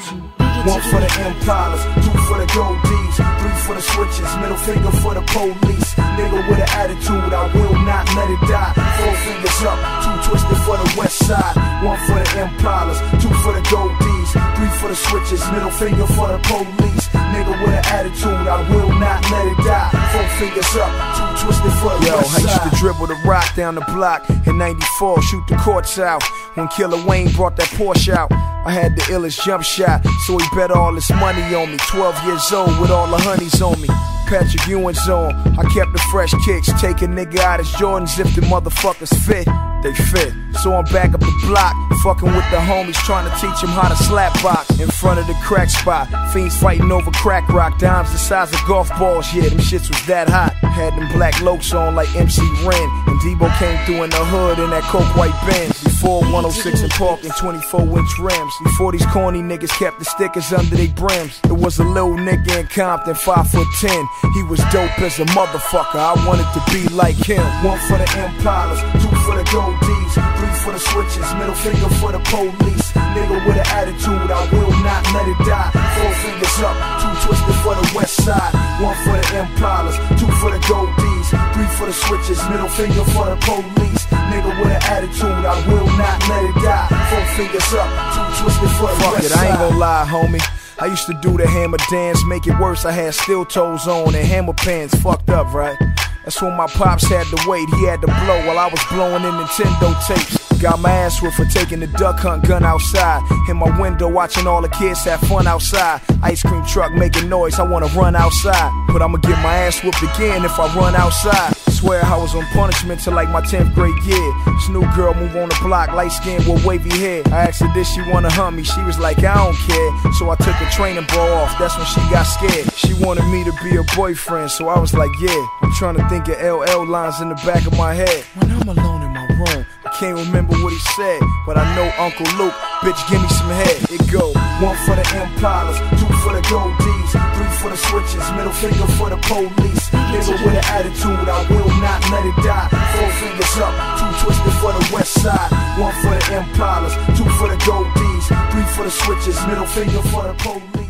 One for the Impalas, two for the Goldies, three for the switches, middle finger for the police. Nigga with an attitude, I will not let it die. Four fingers up, two twisted for the west side. One for the Impalas, two for the Goldies, three for the switches, middle finger for the police. Nigga with an attitude, I will not let it die. Four fingers up, two twisted for the Yo, west I used to dribble the rock down the block in 94, shoot the courts out. When Killer Wayne brought that Porsche out, I had the illest jump shot, so he bet all his money on me. 12 years old with all the honeys on me. Patrick Ewing's on. I kept the fresh kicks, take a nigga out his Jordans if the motherfuckers fit. They fit. So I'm back up the block, fucking with the homies, trying to teach him how to slap box in front of the crack spot. Fiends fighting over crack rock, dimes the size of golf balls. Yeah, them shits was that hot. Had them black Locs on like MC Ren, and Debo came through in the hood in that coke white Benz. Before 106 and Park and 24 inch rims. Before these corny niggas kept the stickers under their brims. It was a little nigga in Compton, 5 foot 10. He was dope as a motherfucker. I wanted to be like him. One for the Impalas, two for the Goldies, three for the switches, middle finger for the police. Nigga with an attitude, I will not let it die. Four fingers up, two twisted for the west side. One for the Impalas, two for the Goldies, three for the switches, middle finger for the police. Nigga with an attitude, I will not let it die. Four fingers up, two twisted for the Fuck west it, I ain't side. gonna lie, homie. I used to do the hammer dance, make it worse. I had steel toes on and hammer pants. Fucked up, right? That's when my pops had to wait. He had to blow while I was blowing in Nintendo tapes. Got my ass whipped for taking the duck hunt gun outside. In my window, watching all the kids have fun outside. Ice cream truck making noise, I wanna run outside. But I'ma get my ass whipped again if I run outside. Swear I was on punishment till like my 10th grade year. This new girl move on the block, light skin with wavy hair. I asked her, did she wanna hunt me? She was like, I don't care. So I took the training bra off, that's when she got scared. She wanted me to be her boyfriend, so I was like, yeah. I'm trying to think of LL lines in the back of my head. When I'm alone in my room, I can't remember what he said, but I know Uncle Luke, bitch, give me some head. It go. One for the Impalas, two for the Goldies, three for the switches, middle finger for the police. Attitude, I will not let it die. Four fingers up, two twisted for the west side. One for the Impalas, two for the Goldies, three for the switches, middle finger for the police.